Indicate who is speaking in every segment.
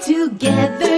Speaker 1: together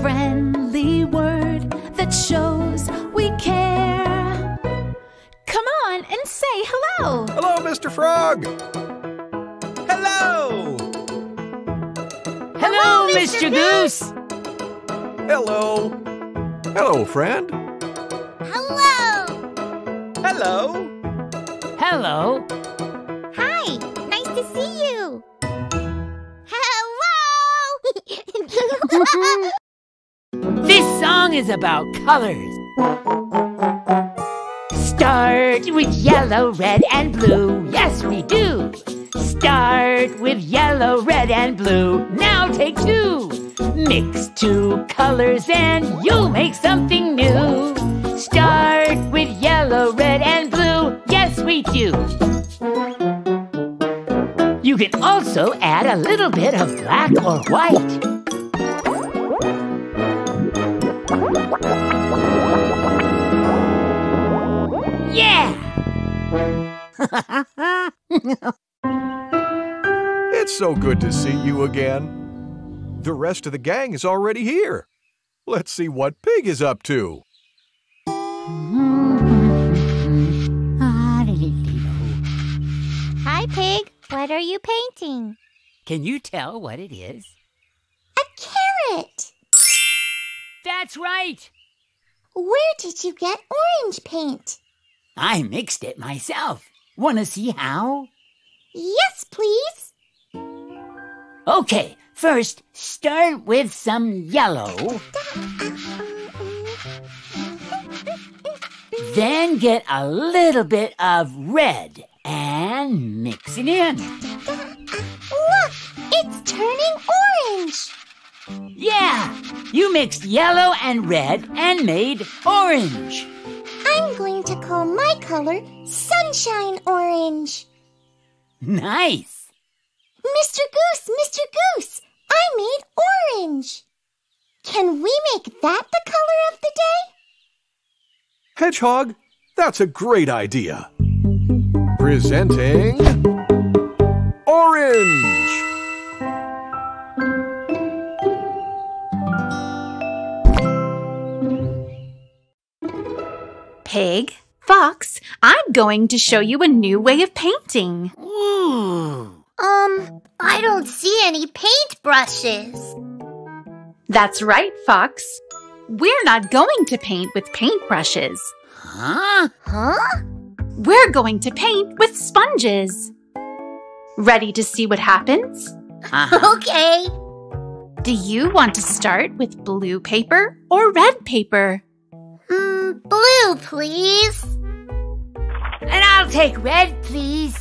Speaker 1: friendly word that shows we care. Come on and say hello.
Speaker 2: Hello, Mr. Frog. Hello.
Speaker 3: Hello, Mr. Goose.
Speaker 2: Hello. Hello, friend.
Speaker 4: Hello.
Speaker 2: Hello.
Speaker 3: Hello.
Speaker 4: Hi. Nice to see you. Hello.
Speaker 3: Song is about colors. Start with yellow, red, and blue. Yes, we do. Start with yellow, red, and blue. Now take two. Mix two colors and you'll make something new. Start with yellow, red, and blue. Yes, we do. You can also add a little bit of black or white. Yeah!
Speaker 2: It's so good to see you again. The rest of the gang is already here. Let's see what Pig is up to.
Speaker 4: Hi, Pig. What are you painting?
Speaker 3: Can you tell what it is?
Speaker 4: A carrot.
Speaker 3: That's right!
Speaker 4: Where did you get orange paint?
Speaker 3: I mixed it myself. Want to see how?
Speaker 4: Yes, please.
Speaker 3: Okay, first start with some yellow, then get a little bit of red and mix it in.
Speaker 4: Look, it's turning orange.
Speaker 3: Yeah, you mixed yellow and red and made orange.
Speaker 4: I'm going to call my color sunshine orange.
Speaker 3: Nice.
Speaker 4: Mr. Goose, Mr. Goose, I made orange. Can we make that the color of the day?
Speaker 2: Hedgehog, that's a great idea. Presenting Orange.
Speaker 5: Pig, Fox, I'm going to show you a new way of painting.
Speaker 3: Ooh.
Speaker 4: Um, I don't see any paintbrushes.
Speaker 5: That's right, Fox. We're not going to paint with paintbrushes.
Speaker 3: Huh?
Speaker 4: Huh?
Speaker 5: We're going to paint with sponges. Ready to see what happens?
Speaker 3: Uh-huh.
Speaker 4: Okay.
Speaker 5: Do you want to start with blue paper or red paper?
Speaker 4: Blue, please.
Speaker 3: And I'll take red, please.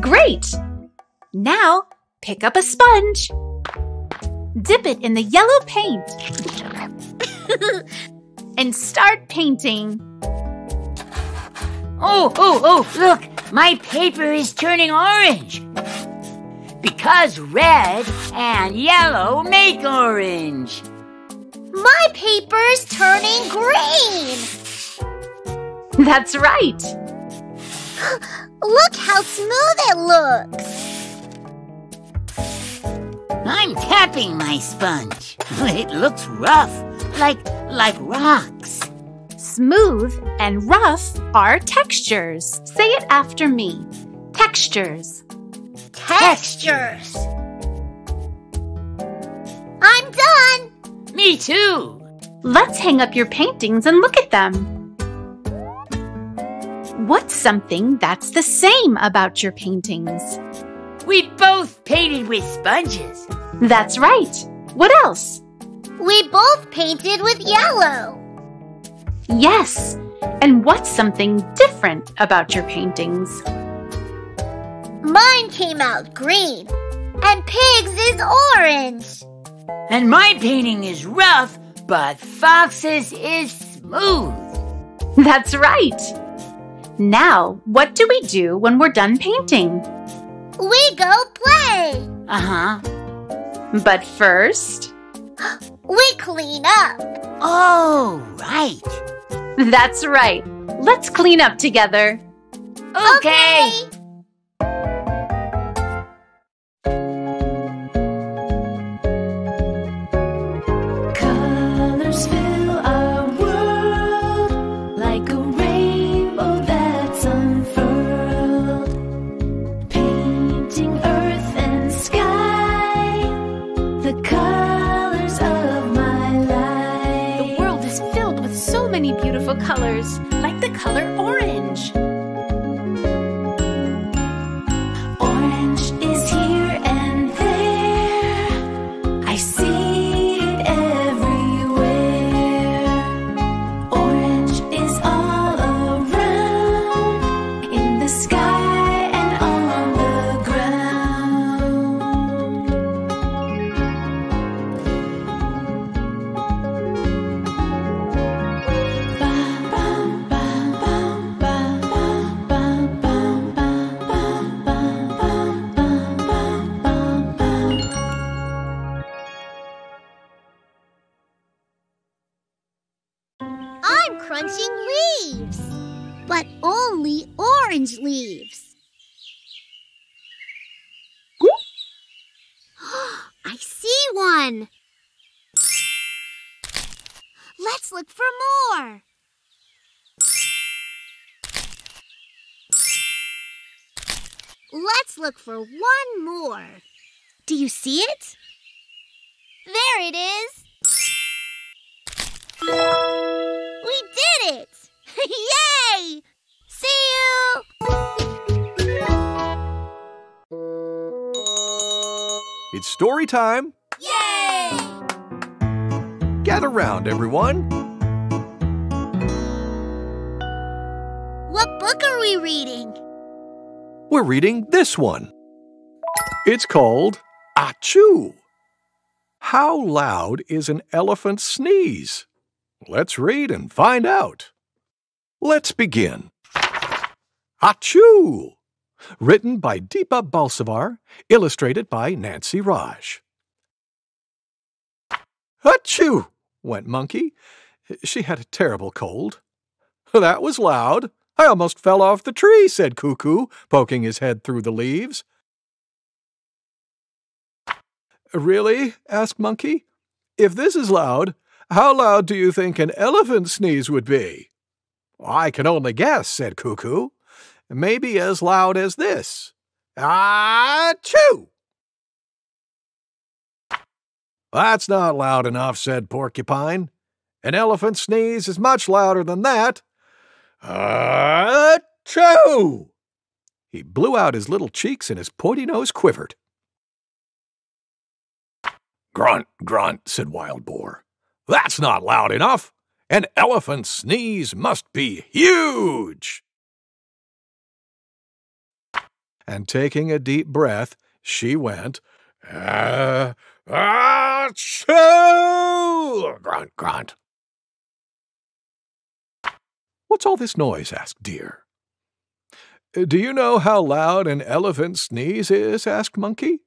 Speaker 5: Great! Now, pick up a sponge. Dip it in the yellow paint. and start painting.
Speaker 3: Oh, oh, oh, look, my paper is turning orange. Because red and yellow make orange.
Speaker 4: My paper's turning green.
Speaker 5: That's right.
Speaker 4: Look how smooth it looks.
Speaker 3: I'm tapping my sponge. It looks rough, like like rocks.
Speaker 5: Smooth and rough are textures. Say it after me. Textures.
Speaker 4: Textures.
Speaker 3: Me too.
Speaker 5: Let's hang up your paintings and look at them. What's something that's the same about your paintings?
Speaker 3: We both painted with sponges.
Speaker 5: That's right. What else?
Speaker 4: We both painted with yellow.
Speaker 5: Yes. And what's something different about your paintings?
Speaker 4: Mine came out green, and Pig's is orange.
Speaker 3: And my painting is rough, but Fox's is smooth.
Speaker 5: That's right. Now, what do we do when we're done painting?
Speaker 4: We go play.
Speaker 3: Uh huh.
Speaker 5: But first,
Speaker 4: We clean up.
Speaker 3: Oh, right.
Speaker 5: that's right. Let's clean up together.
Speaker 3: Okay.
Speaker 1: Colors colors,
Speaker 5: like the color orange.
Speaker 1: Orange
Speaker 4: crunching leaves, but only orange leaves. I see one. Let's look for more. Let's look for one more. Do you see it? There it is. We did it! Yay! See you!
Speaker 2: It's story time.
Speaker 4: Yay!
Speaker 2: Gather round, everyone.
Speaker 4: What book are we reading?
Speaker 2: We're reading this one. It's called Achoo. How loud is an elephant's sneeze? Let's read and find out. Let's begin. Achoo! Written by Deepa Balsavar, illustrated by Nancy Raj. Achoo! went Monkey. She had a terrible cold. That was loud. I almost fell off the tree, said Cuckoo, poking his head through the leaves. Really? asked Monkey. If this is loud, how loud do you think an elephant sneeze would be? I can only guess, said Cuckoo. Maybe as loud as this. Ah, choo! That's not loud enough, said Porcupine. An elephant sneeze is much louder than that. Ah, choo! He blew out his little cheeks and his pointy nose quivered. Grunt, grunt, said Wild Boar. That's not loud enough. An elephant's sneeze must be huge. And taking a deep breath, she went, "Ah, ah, achoo! Grunt, grunt. What's all this noise? asked Deer. Do you know how loud an elephant sneeze is? asked Monkey.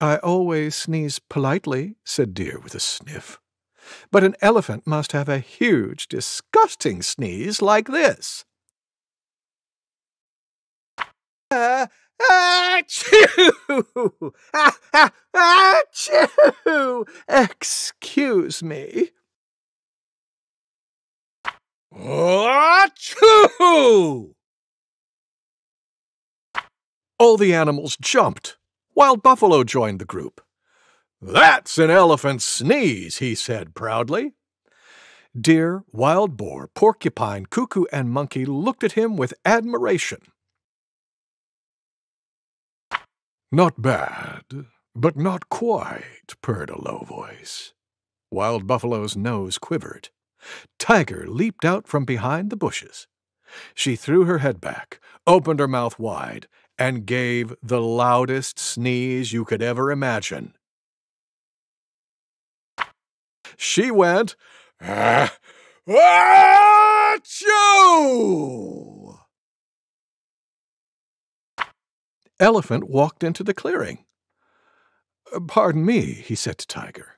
Speaker 2: I always sneeze politely, said Deer with a sniff. But an elephant must have a huge, disgusting sneeze like this. Ah, achoo! Ah, ah, achoo! Excuse me. Achoo! All the animals jumped. Wild Buffalo joined the group. That's an elephant sneeze, he said proudly. Deer, wild boar, porcupine, cuckoo, and monkey looked at him with admiration. Not bad, but not quite, purred a low voice. Wild Buffalo's nose quivered. Tiger leaped out from behind the bushes. She threw her head back, opened her mouth wide, and gave the loudest sneeze you could ever imagine. She went, ah! Elephant walked into the clearing. Pardon me, he said to Tiger.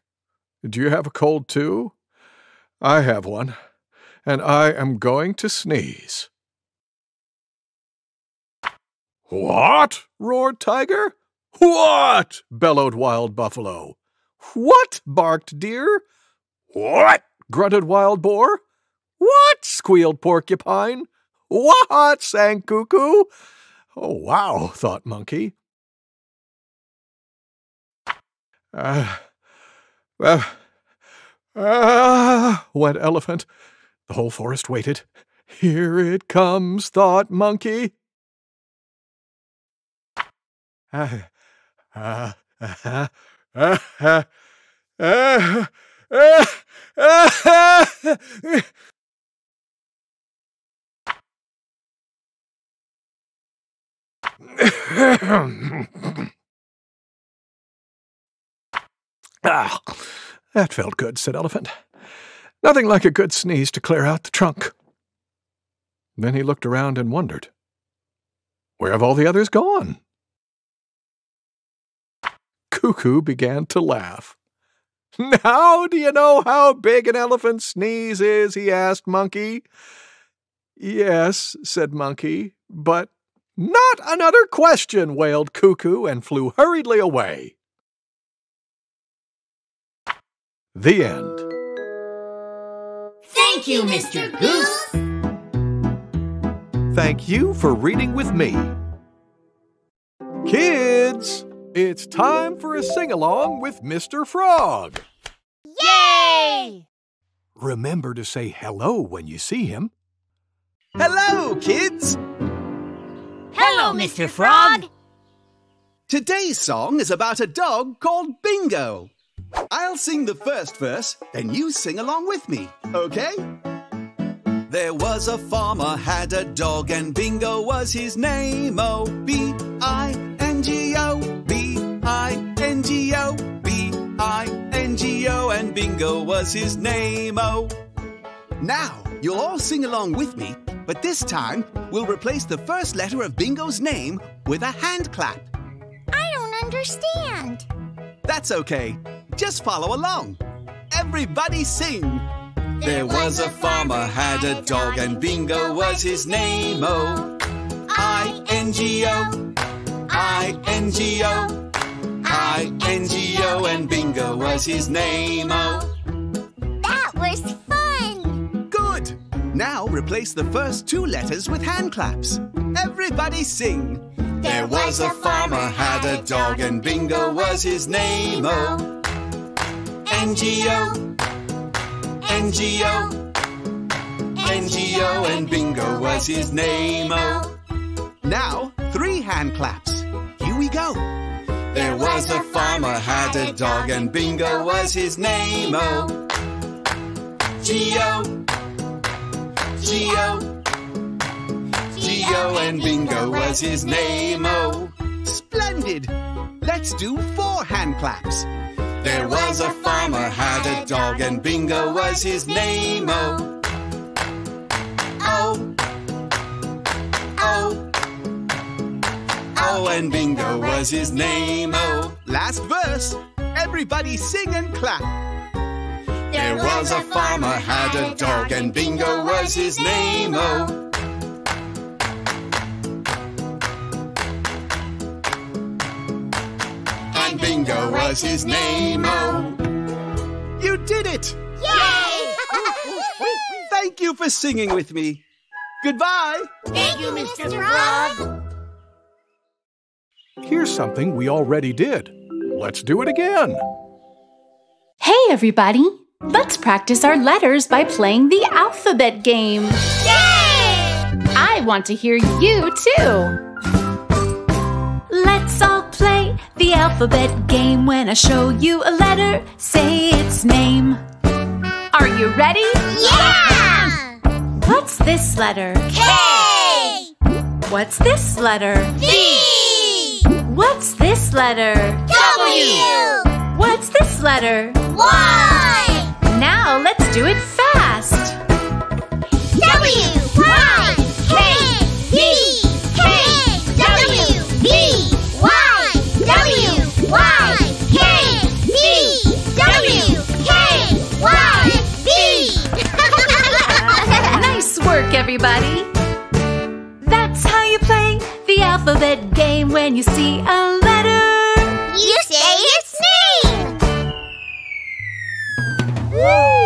Speaker 2: Do you have a cold too? I have one, and I am going to sneeze. What? roared Tiger. What? bellowed Wild Buffalo. What? barked Deer. What? grunted Wild Boar. What? squealed Porcupine. What? sang Cuckoo. Oh, wow, thought Monkey. Uh, uh, uh, went Elephant. The whole forest waited. Here it comes, thought Monkey. Uh, uh, uh, uh, uh, ah, that felt good, said Elephant. Nothing like a good sneeze to clear out the trunk. Then he looked around and wondered, Where have all the others gone? Cuckoo began to laugh. Now do you know how big an elephant's sneeze is? he asked Monkey. Yes, said Monkey, but not another question, wailed Cuckoo and flew hurriedly away. The end.
Speaker 3: Thank you, Mr. Goose.
Speaker 2: Thank you for reading with me. Kids, it's time for a sing along with Mr. Frog.
Speaker 4: Yay!
Speaker 2: Remember to say hello when you see him.
Speaker 6: Hello, kids!
Speaker 3: Hello, Mr. Frog.
Speaker 6: Today's song is about a dog called Bingo. I'll sing the first verse, then you sing along with me, okay? There was a farmer had a dog and Bingo was his name. Oh, B I N G O, B I N G O, B I N G O, and Bingo was his name. Oh. Now, you'll all sing along with me, but this time we'll replace the first letter of Bingo's name with a hand clap.
Speaker 4: I don't understand.
Speaker 6: That's okay. Just follow along. Everybody sing. There was a farmer had a dog and Bingo was his name. Oh, I N G O, I N G O, I N G O, and Bingo was his name. Oh,
Speaker 4: That was fun.
Speaker 6: good. Now replace the first two letters with hand claps. Everybody sing. There was a farmer had a dog and Bingo was his name. Oh. oh, N G O, N G O, N G O, and Bingo was his name. Oh, oh. now three hand claps. Here we go. There was a farmer had a dog and Bingo was his name. Oh, G O, G O, G O, and Bingo was his name. Oh, splendid. Let's do four hand claps. There was a farmer had a dog and Bingo was his name. Oh, and Bingo was his name. Oh, last verse. Everybody sing and clap. There was a farmer had a dog and Bingo was his name. Oh. And Bingo was his name. Oh. You did it!
Speaker 4: Yay!
Speaker 6: Thank you for singing with me. Goodbye.
Speaker 4: Thank you, Mr. Frog.
Speaker 2: Here's something we already did. Let's do it again.
Speaker 5: Hey, everybody! Let's practice our letters by playing the alphabet game. Yay! I want to hear you too. Let's all play the alphabet game. When I show you a letter, say its name. Are you ready?
Speaker 4: Yeah!
Speaker 5: What's this letter?
Speaker 4: K!
Speaker 5: What's this letter?
Speaker 4: V!
Speaker 5: What's this letter?
Speaker 4: W!
Speaker 5: What's this letter?
Speaker 4: Y!
Speaker 5: Now let's do it fast.
Speaker 4: W! Y! K! V! K! W! V! Y! W! Y! K! V! W! K! Y! V!
Speaker 5: Nice work, everybody! Alphabet game when you see a letter.
Speaker 4: You say its name! The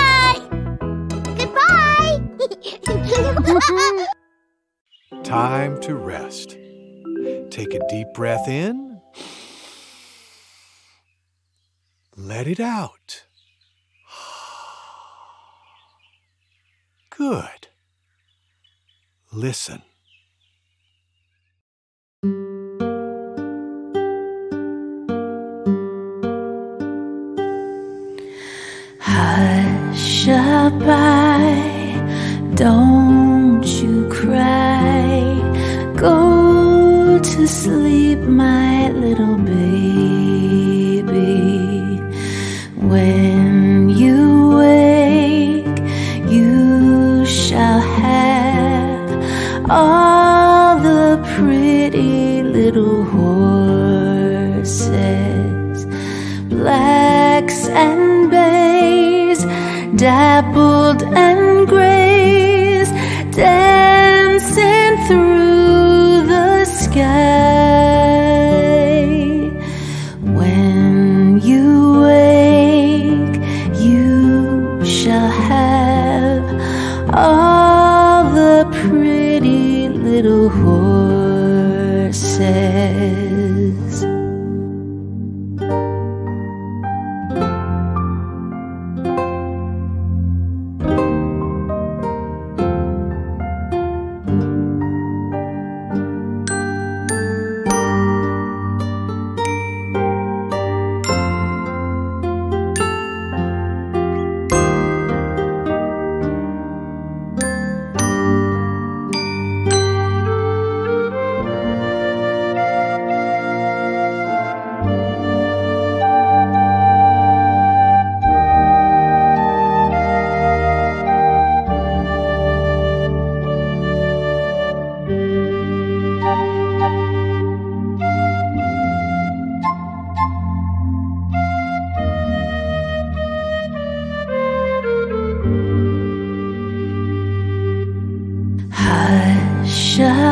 Speaker 2: Time to rest. Take a deep breath in. Let it out. Good. Listen.
Speaker 1: And bays,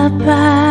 Speaker 1: Hush-a-bye,